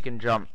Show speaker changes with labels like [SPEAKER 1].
[SPEAKER 1] can jump.